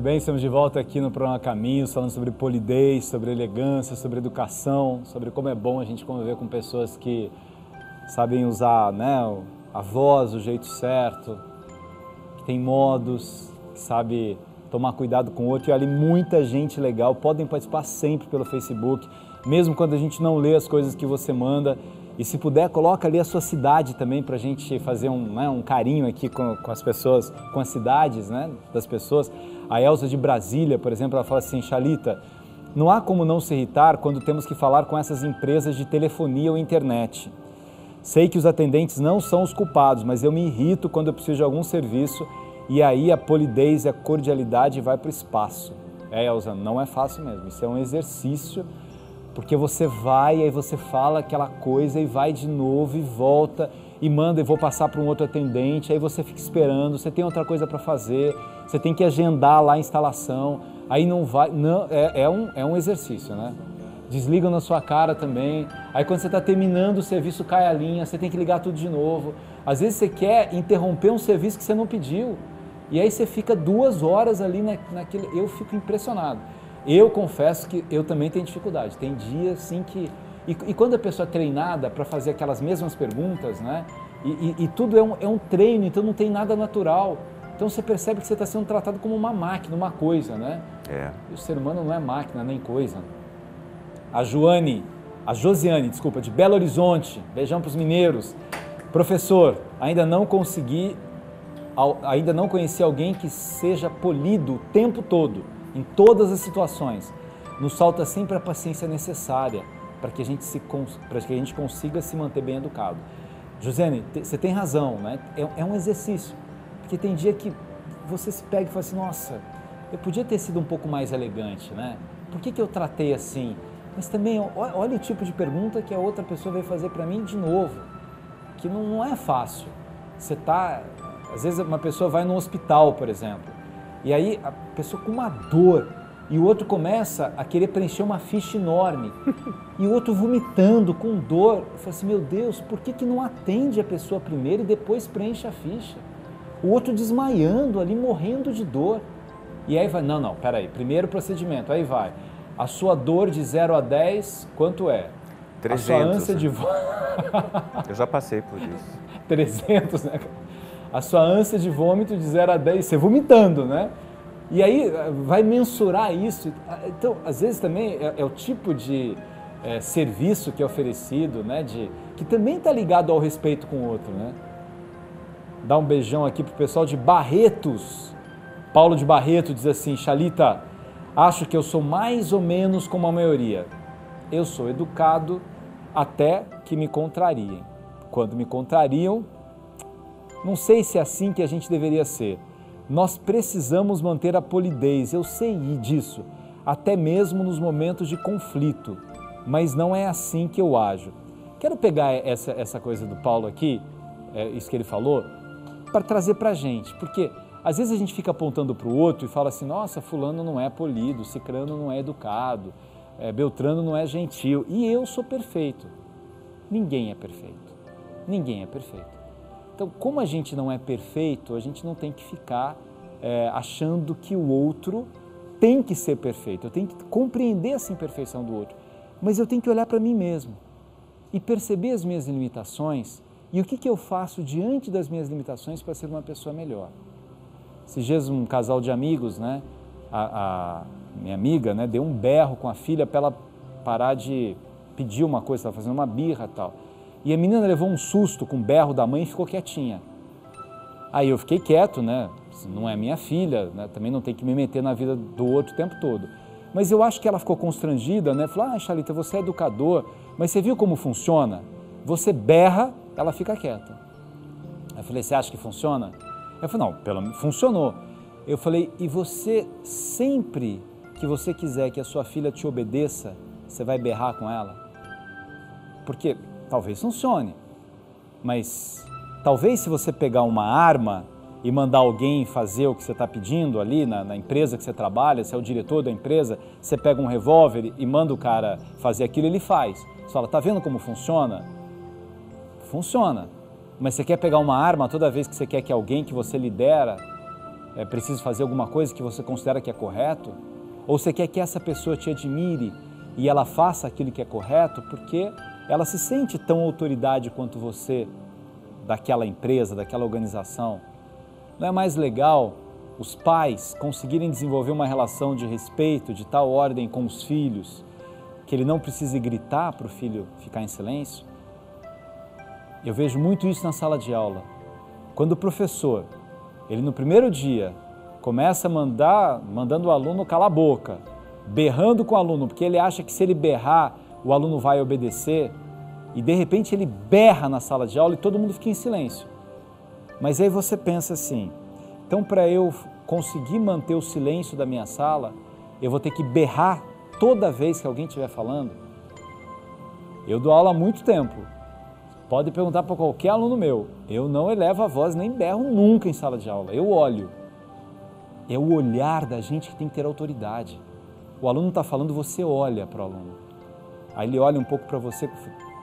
Muito bem, estamos de volta aqui no programa Caminhos, falando sobre polidez, sobre elegância, sobre educação, sobre como é bom a gente conviver com pessoas que sabem usar né, a voz, o jeito certo, que tem modos, que sabe tomar cuidado com o outro. E ali muita gente legal, podem participar sempre pelo Facebook, mesmo quando a gente não lê as coisas que você manda. E se puder, coloca ali a sua cidade também para a gente fazer um, né, um carinho aqui com, com, as pessoas, com as cidades né, das pessoas. A Elsa de Brasília, por exemplo, ela fala assim, Chalita, não há como não se irritar quando temos que falar com essas empresas de telefonia ou internet. Sei que os atendentes não são os culpados, mas eu me irrito quando eu preciso de algum serviço e aí a polidez e a cordialidade vai para o espaço. É, Elza, não é fácil mesmo. Isso é um exercício, porque você vai, aí você fala aquela coisa e vai de novo e volta e manda e vou passar para um outro atendente, aí você fica esperando, você tem outra coisa para fazer, você tem que agendar lá a instalação, aí não vai, não, é, é, um, é um exercício, né? desligam na sua cara também. Aí quando você está terminando o serviço, cai a linha, você tem que ligar tudo de novo. Às vezes você quer interromper um serviço que você não pediu. E aí você fica duas horas ali na, naquele. Eu fico impressionado. Eu confesso que eu também tenho dificuldade. Tem dias assim que. E, e quando a pessoa é treinada para fazer aquelas mesmas perguntas, né? E, e, e tudo é um, é um treino, então não tem nada natural. Então você percebe que você está sendo tratado como uma máquina, uma coisa, né? É. O ser humano não é máquina nem coisa a Joane, a Josiane, desculpa, de Belo Horizonte. Beijão para os mineiros. Professor, ainda não consegui, ainda não conheci alguém que seja polido o tempo todo, em todas as situações. Nos falta sempre a paciência necessária para que a gente se para que a gente consiga se manter bem educado. Josiane, você tem razão, né? É, é um exercício, porque tem dia que você se pega e fala assim, nossa, eu podia ter sido um pouco mais elegante, né? Por que, que eu tratei assim? Mas também olha o tipo de pergunta que a outra pessoa vai fazer para mim de novo, que não, não é fácil. Você tá, às vezes uma pessoa vai no hospital, por exemplo, e aí a pessoa com uma dor e o outro começa a querer preencher uma ficha enorme e o outro vomitando com dor. Eu falo assim, meu Deus, por que, que não atende a pessoa primeiro e depois preenche a ficha? O outro desmaiando ali, morrendo de dor. E aí vai, não, não, peraí, primeiro procedimento, aí vai. A sua dor de 0 a 10, quanto é? 300. A sua ânsia de Eu já passei por isso. 300, né? A sua ânsia de vômito de 0 a 10, você vomitando, né? E aí vai mensurar isso. Então, às vezes também é, é o tipo de é, serviço que é oferecido, né? De, que também está ligado ao respeito com o outro, né? Dá um beijão aqui pro pessoal de Barretos. Paulo de Barreto diz assim, Chalita, Acho que eu sou mais ou menos como a maioria. Eu sou educado até que me contrariem. Quando me contrariam, não sei se é assim que a gente deveria ser. Nós precisamos manter a polidez, eu sei disso, até mesmo nos momentos de conflito, mas não é assim que eu ajo. Quero pegar essa, essa coisa do Paulo aqui, é, isso que ele falou, para trazer para a gente, porque às vezes a gente fica apontando para o outro e fala assim: nossa, Fulano não é polido, Cicrano não é educado, é, Beltrano não é gentil e eu sou perfeito. Ninguém é perfeito. Ninguém é perfeito. Então, como a gente não é perfeito, a gente não tem que ficar é, achando que o outro tem que ser perfeito. Eu tenho que compreender essa imperfeição do outro. Mas eu tenho que olhar para mim mesmo e perceber as minhas limitações e o que, que eu faço diante das minhas limitações para ser uma pessoa melhor. Esses dias um casal de amigos, né? A, a minha amiga, né? Deu um berro com a filha para ela parar de pedir uma coisa, estava fazendo uma birra tal. E a menina levou um susto com o berro da mãe e ficou quietinha. Aí eu fiquei quieto, né? Não é minha filha, né? também não tem que me meter na vida do outro o tempo todo. Mas eu acho que ela ficou constrangida, né? Falou, ah, Chalita, você é educador, mas você viu como funciona? Você berra, ela fica quieta. Eu falei, você acha que funciona? Eu falei, não, pelo funcionou. Eu falei, e você sempre que você quiser que a sua filha te obedeça, você vai berrar com ela? Porque talvez funcione, mas talvez se você pegar uma arma e mandar alguém fazer o que você está pedindo ali na, na, empresa que você trabalha, se é o diretor da empresa, você pega um revólver e manda o cara fazer aquilo, ele faz. Você fala, tá vendo como funciona? Funciona. Mas você quer pegar uma arma toda vez que você quer que alguém que você lidera é preciso fazer alguma coisa que você considera que é correto? Ou você quer que essa pessoa te admire e ela faça aquilo que é correto porque ela se sente tão autoridade quanto você daquela empresa, daquela organização? Não é mais legal os pais conseguirem desenvolver uma relação de respeito de tal ordem com os filhos que ele não precise gritar para o filho ficar em silêncio? Eu vejo muito isso na sala de aula. Quando o professor, ele no primeiro dia, começa a mandar, mandando o aluno calar a boca, berrando com o aluno, porque ele acha que se ele berrar, o aluno vai obedecer, e de repente ele berra na sala de aula e todo mundo fica em silêncio. Mas aí você pensa assim: então para eu conseguir manter o silêncio da minha sala, eu vou ter que berrar toda vez que alguém estiver falando? Eu dou aula há muito tempo. Pode perguntar para qualquer aluno meu. Eu não elevo a voz nem berro nunca em sala de aula. Eu olho. É o olhar da gente que tem que ter autoridade. O aluno está falando, você olha para o aluno. Aí ele olha um pouco para você.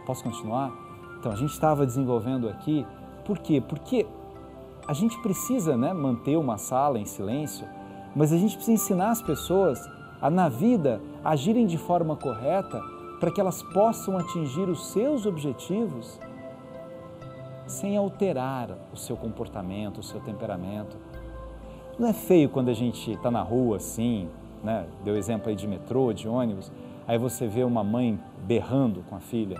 Posso continuar? Então, a gente estava desenvolvendo aqui. Por quê? Porque a gente precisa né, manter uma sala em silêncio, mas a gente precisa ensinar as pessoas a, na vida, agirem de forma correta para que elas possam atingir os seus objetivos sem alterar o seu comportamento, o seu temperamento. Não é feio quando a gente está na rua assim, né? deu exemplo aí de metrô, de ônibus, aí você vê uma mãe berrando com a filha,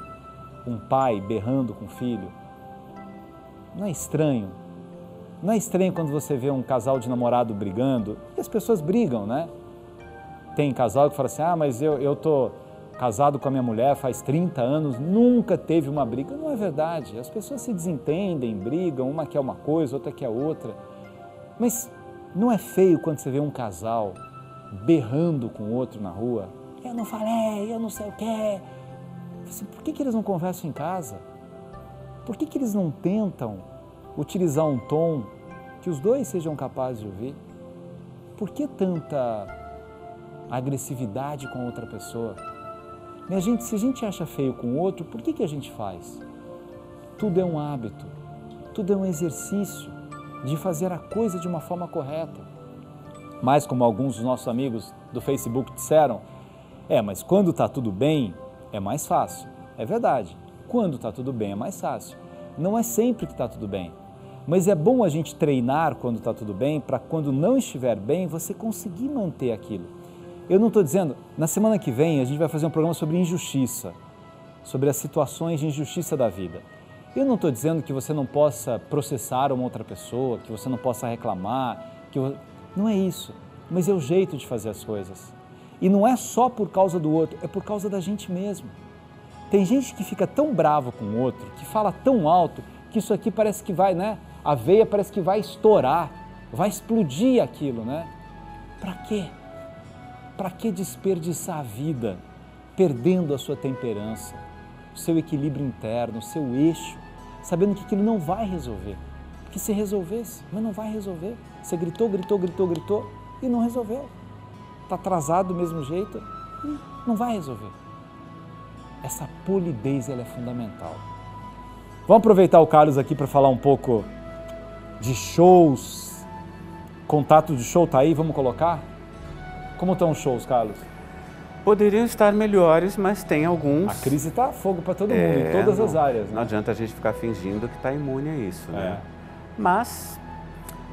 um pai berrando com o filho. Não é estranho? Não é estranho quando você vê um casal de namorado brigando? E as pessoas brigam, né? Tem casal que fala assim: ah, mas eu, eu tô casado com a minha mulher faz 30 anos, nunca teve uma briga. Não é verdade. As pessoas se desentendem, brigam, uma quer uma coisa, outra quer outra. Mas não é feio quando você vê um casal berrando com o outro na rua? Eu não falei, eu não sei o quê. Assim, por que, que eles não conversam em casa? Por que, que eles não tentam utilizar um tom que os dois sejam capazes de ouvir? Por que tanta agressividade com outra pessoa? Minha gente, se a gente acha feio com o outro, por que, que a gente faz? Tudo é um hábito, tudo é um exercício de fazer a coisa de uma forma correta. Mas, como alguns dos nossos amigos do Facebook disseram, é, mas quando está tudo bem, é mais fácil. É verdade. Quando está tudo bem, é mais fácil. Não é sempre que está tudo bem. Mas é bom a gente treinar quando está tudo bem, para quando não estiver bem, você conseguir manter aquilo. Eu não estou dizendo, na semana que vem a gente vai fazer um programa sobre injustiça, sobre as situações de injustiça da vida. Eu não estou dizendo que você não possa processar uma outra pessoa, que você não possa reclamar, que não é isso, mas é o jeito de fazer as coisas. E não é só por causa do outro, é por causa da gente mesmo. Tem gente que fica tão bravo com o outro, que fala tão alto, que isso aqui parece que vai, né? A veia parece que vai estourar, vai explodir aquilo, né? Para quê? Para que desperdiçar a vida perdendo a sua temperança, o seu equilíbrio interno, o seu eixo, sabendo que aquilo não vai resolver? Porque se resolvesse, mas não vai resolver. Você gritou, gritou, gritou, gritou e não resolveu. Está atrasado do mesmo jeito não vai resolver. Essa polidez ela é fundamental. Vamos aproveitar o Carlos aqui para falar um pouco de shows. Contato de show tá aí, vamos colocar? Como estão os shows, Carlos? Poderiam estar melhores, mas tem alguns. A crise está fogo para todo mundo, é, em todas não, as áreas. Né? Não adianta a gente ficar fingindo que está imune a isso, né? É. Mas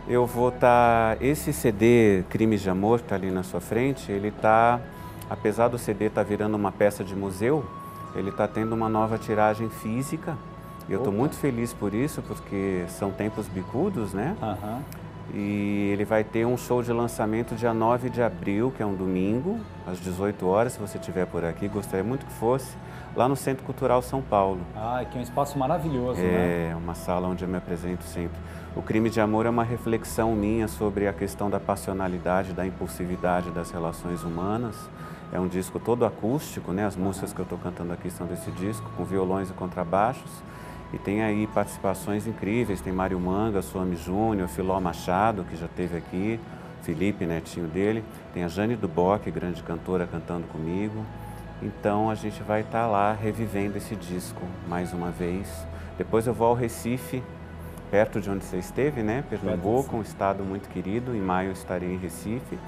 eu vou estar. Tá, esse CD Crimes de Amor está ali na sua frente, ele está, apesar do CD estar tá virando uma peça de museu, ele está tendo uma nova tiragem física. E eu estou muito feliz por isso, porque são tempos bicudos, né? Uhum. E ele vai ter um show de lançamento dia 9 de abril, que é um domingo, às 18 horas, se você estiver por aqui, gostaria muito que fosse, lá no Centro Cultural São Paulo. Ah, que é um espaço maravilhoso, é, né? É, uma sala onde eu me apresento sempre. O Crime de Amor é uma reflexão minha sobre a questão da passionalidade, da impulsividade das relações humanas. É um disco todo acústico, né? As músicas que eu estou cantando aqui são desse disco, com violões e contrabaixos. E tem aí participações incríveis, tem Mário Manga, Suami Júnior, Filó Machado, que já teve aqui, Felipe, netinho dele. Tem a Jane Duboc, grande cantora, cantando comigo. Então a gente vai estar tá lá revivendo esse disco mais uma vez. Depois eu vou ao Recife perto de onde você esteve, né? Pernambuco, um estado muito querido. Em maio eu estarei em Recife.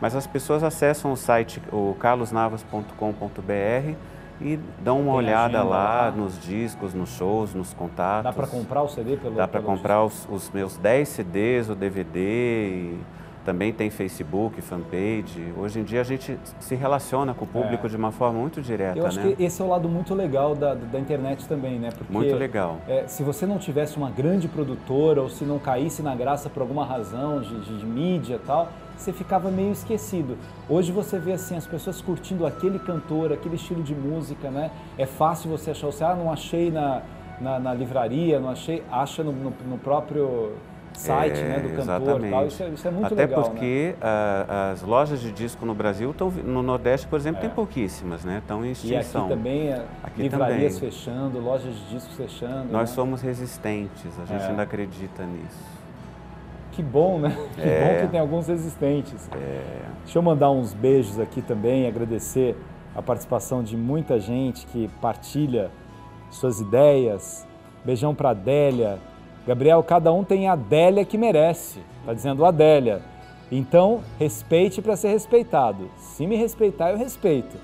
Mas as pessoas acessam o site, o carlosnavas.com.br e dão uma Tem olhada lá, lá, nos discos, nos shows, nos contatos. Dá para comprar o CD pelo Dá para comprar os, os, meus 10 CDs, o DVD, e também tem Facebook, fanpage. Hoje em dia a gente se relaciona com o público é. de uma forma muito direta. Eu acho né? que esse é o lado muito legal da, da internet também, né? Porque, muito legal. É, se você não tivesse uma grande produtora ou se não caísse na graça por alguma razão de, de, de mídia e tal, você ficava meio esquecido. Hoje você vê assim as pessoas curtindo aquele cantor, aquele estilo de música, né? É fácil você achar, você ah, não achei na, na, na livraria, não achei, acha no, no, no próprio site é, né, do cantor tal. Isso, é, isso é muito Até legal. Até porque né? a, as lojas de disco no Brasil estão no Nordeste, por exemplo, é. tem pouquíssimas, né? Estão em extinção. E aqui também aqui livrarias também. fechando, lojas de discos fechando. Nós né? somos resistentes, a gente é. ainda acredita nisso. Que bom, né? Que é. bom que tem alguns resistentes. É. Deixa eu mandar uns beijos aqui também, agradecer a participação de muita gente que partilha suas ideias. Beijão para Adélia. Gabriel, cada um tem a Adélia que merece. Tá dizendo Adélia. Então, respeite para ser respeitado. Se me respeitar, eu respeito.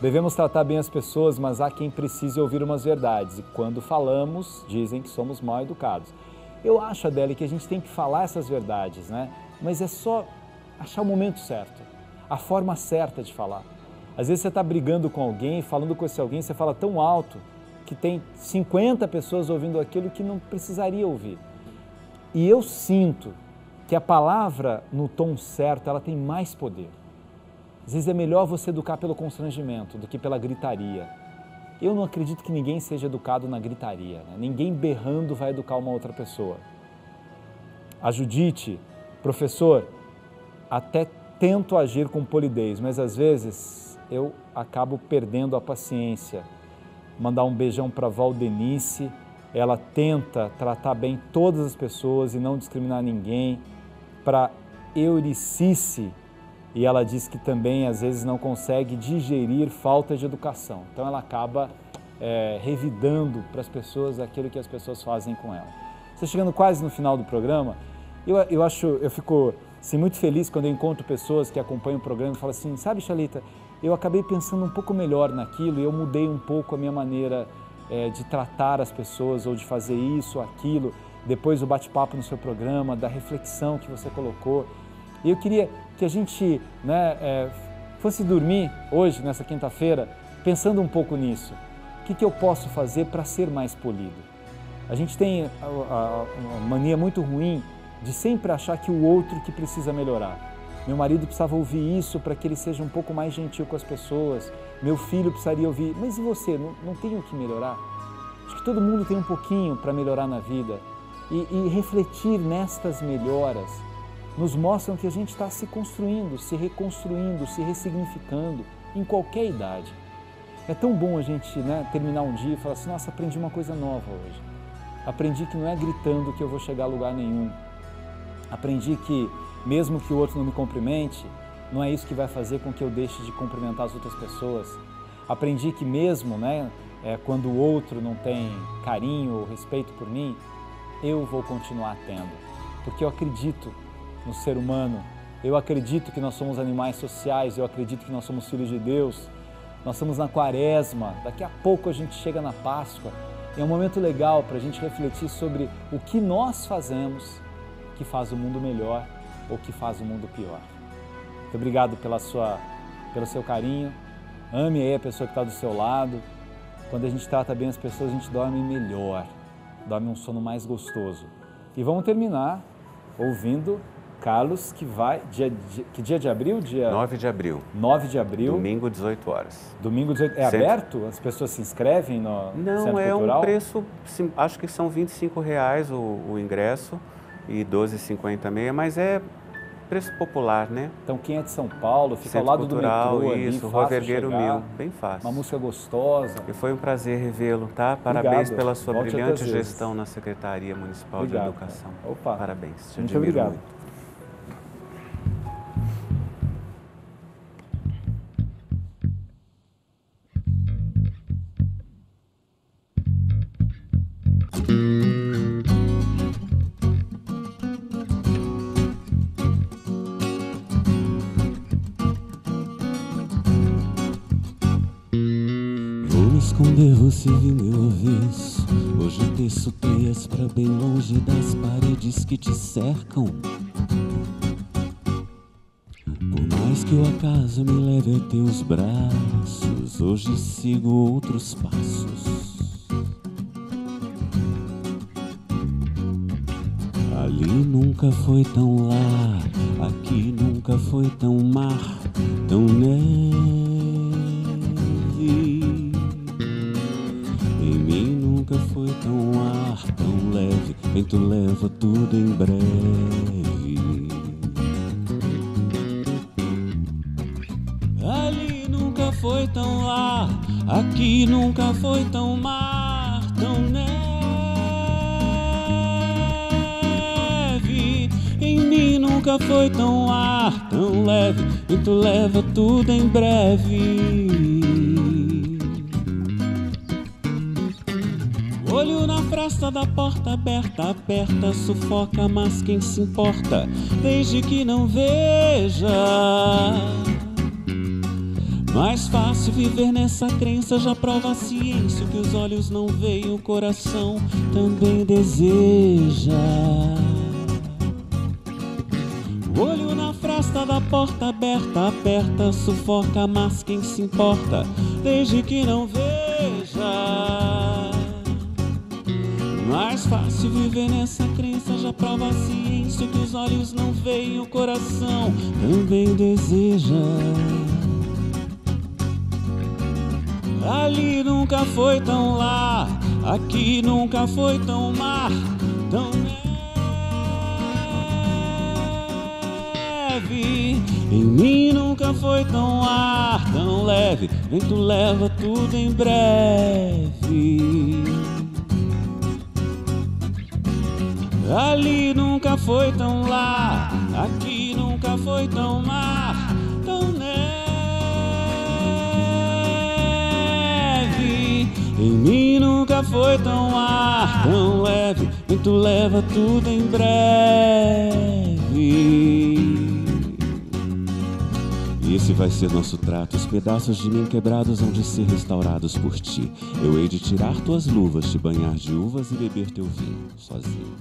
Devemos tratar bem as pessoas, mas há quem precise ouvir umas verdades. E quando falamos, dizem que somos mal educados. Eu acho, Adélia, que a gente tem que falar essas verdades, né? Mas é só achar o momento certo, a forma certa de falar. Às vezes você está brigando com alguém, falando com esse alguém, você fala tão alto que tem 50 pessoas ouvindo aquilo que não precisaria ouvir. E eu sinto que a palavra no tom certo, ela tem mais poder. Às vezes é melhor você educar pelo constrangimento do que pela gritaria. Eu não acredito que ninguém seja educado na gritaria. Né? Ninguém berrando vai educar uma outra pessoa. A Judite, professor, até tento agir com polidez, mas às vezes eu acabo perdendo a paciência. Mandar um beijão para Valdenice, ela tenta tratar bem todas as pessoas e não discriminar ninguém. Para Euricice, e ela diz que também às vezes não consegue digerir falta de educação. Então ela acaba é, revidando para as pessoas aquilo que as pessoas fazem com ela. Você chegando quase no final do programa, eu, eu acho, eu fico assim, muito feliz quando eu encontro pessoas que acompanham o programa e falam assim, sabe, Chalita, eu acabei pensando um pouco melhor naquilo e eu mudei um pouco a minha maneira é, de tratar as pessoas ou de fazer isso, aquilo. Depois do bate-papo no seu programa, da reflexão que você colocou. E eu queria que a gente né, é, fosse dormir hoje, nessa quinta-feira, pensando um pouco nisso. O que, que eu posso fazer para ser mais polido? A gente tem uma mania muito ruim de sempre achar que o outro que precisa melhorar. Meu marido precisava ouvir isso para que ele seja um pouco mais gentil com as pessoas. Meu filho precisaria ouvir, mas e você? Não, não tem o que melhorar? Acho que todo mundo tem um pouquinho para melhorar na vida. E, e refletir nestas melhoras nos mostram que a gente está se construindo, se reconstruindo, se ressignificando em qualquer idade. É tão bom a gente né, terminar um dia e falar assim: nossa, aprendi uma coisa nova hoje. Aprendi que não é gritando que eu vou chegar a lugar nenhum. Aprendi que, mesmo que o outro não me cumprimente, não é isso que vai fazer com que eu deixe de cumprimentar as outras pessoas. Aprendi que, mesmo né, é, quando o outro não tem carinho ou respeito por mim, eu vou continuar tendo. Porque eu acredito no ser humano. Eu acredito que nós somos animais sociais, eu acredito que nós somos filhos de Deus. Nós estamos na quaresma, daqui a pouco a gente chega na Páscoa. É um momento legal para a gente refletir sobre o que nós fazemos que faz o mundo melhor ou que faz o mundo pior. Muito obrigado pela sua, pelo seu carinho. Ame aí a pessoa que está do seu lado. Quando a gente trata bem as pessoas, a gente dorme melhor, dorme um sono mais gostoso. E vamos terminar ouvindo Carlos, que vai. Dia, dia, que dia de abril? Dia 9 de abril. 9 de abril. Domingo, 18 horas. Domingo, 18 É aberto? As pessoas se inscrevem no Não, Centro é Cultural? um preço, acho que são 25 reais o, o ingresso e 12,50 meia, mas é preço popular, né? Então quem é de São Paulo, fica Centro ao lado Cultural, do metrô, isso, ali, Rua Vergueiro Mil, bem fácil. Uma música gostosa. E foi um prazer revê-lo, tá? Parabéns obrigado. pela sua Volte brilhante gestão na Secretaria Municipal obrigado, de Educação. Cara. Opa. Parabéns. Te muito obrigado. Muito. Viu meu avesso. Hoje teço teias pra bem longe das paredes que te cercam. Por mais que o acaso me leve a teus braços, hoje sigo outros passos. Ali nunca foi tão lá, aqui nunca foi tão mar, tão neve. Vento leva tudo em breve. Ali nunca foi tão lá, aqui nunca foi tão mar, tão neve. Em mim nunca foi tão ar, tão leve, vento leva tudo em breve. Olho na fresta da porta aberta, aperta, sufoca, mas quem se importa, desde que não veja. Mais fácil viver nessa crença, já prova a ciência que os olhos não veem, o coração também deseja. Olho na fresta da porta aberta, aperta, sufoca, mas quem se importa, desde que não veja. Fácil viver nessa crença, já prova a ciência que os olhos não veem, o coração também deseja. Ali nunca foi tão lá, aqui nunca foi tão mar, tão neve. Em mim nunca foi tão ar, tão leve, vento leva tudo em breve. Ali nunca foi tão lá, aqui nunca foi tão mar, tão neve. Em mim nunca foi tão ar, tão leve, vento leva tudo em breve. Esse vai ser nosso trato. Os pedaços de mim quebrados hão de ser restaurados por ti. Eu hei de tirar tuas luvas, te banhar de uvas e beber teu vinho, sozinho.